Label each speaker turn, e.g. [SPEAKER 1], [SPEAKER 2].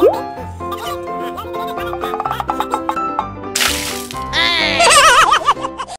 [SPEAKER 1] Woo!